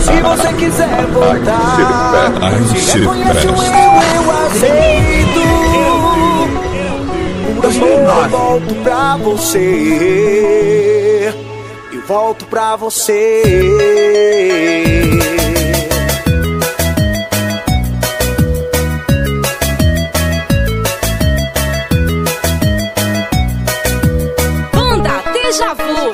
Se você quiser voltar, se reconhece o eu, eu aceito. 2009. Eu volto pra você. Eu volto pra você. Banda Deja Vu.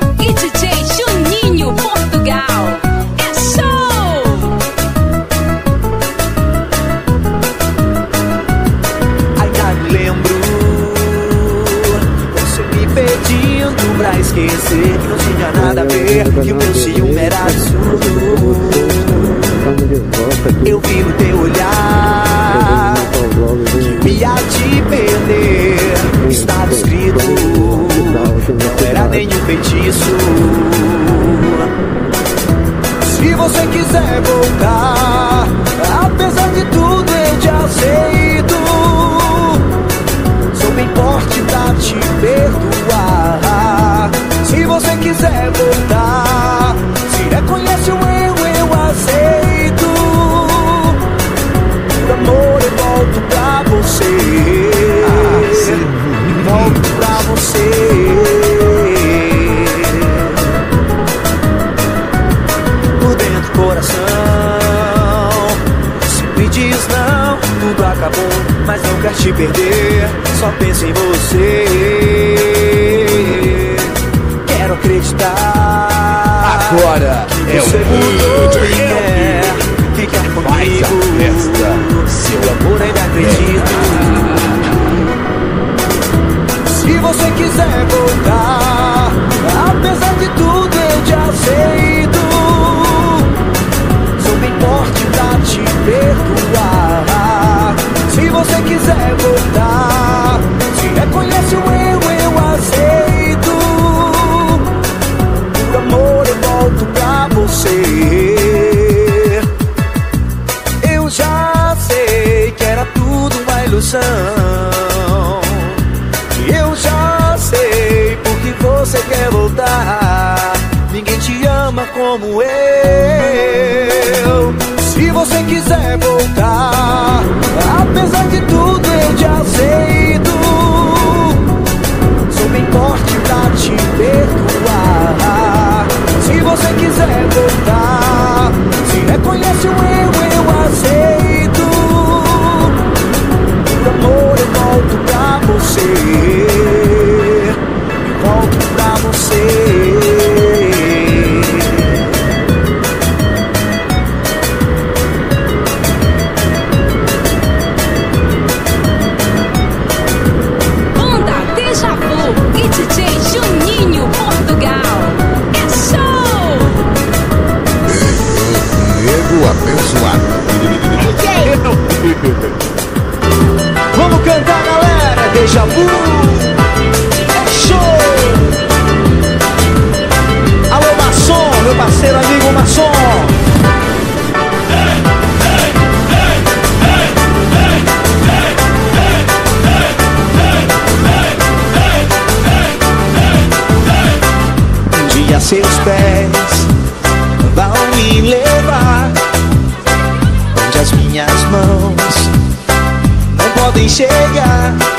não tinha nada a ver Que o meu ciúme era absurdo. Eu vi no teu olhar Devia te perder Estava escrito Não era nenhum feitiço. Se você quiser voltar Apesar de tudo Me diz não, tudo acabou, mas não quer te perder. Só pensa em você. Eu já sei porque você quer voltar. Ninguém te ama como eu. Se você quiser voltar. a seus pés vão me levar onde as minhas mãos não podem chegar.